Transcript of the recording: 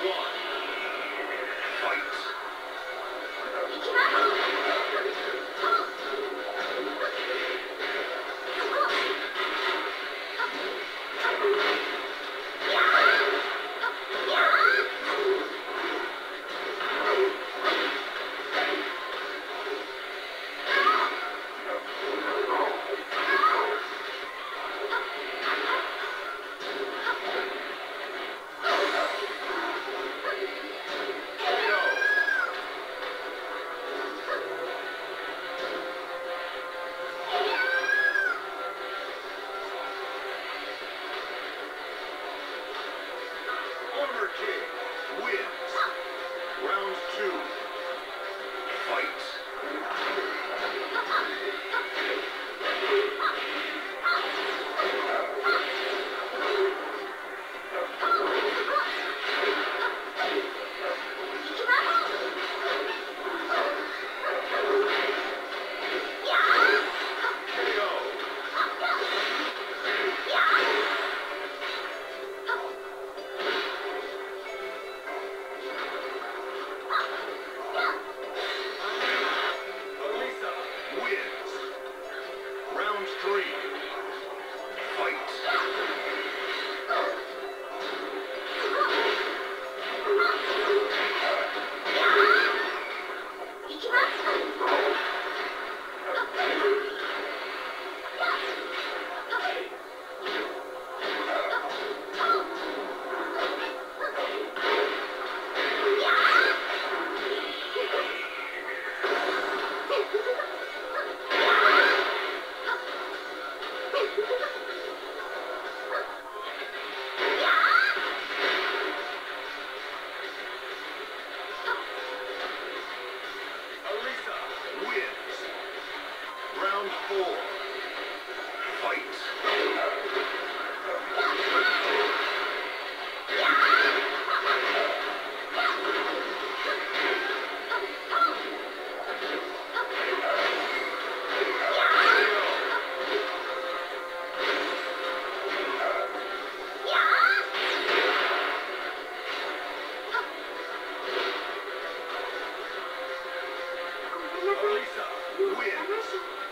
One. Fight. Two. Round four. Fight. Alisa wins.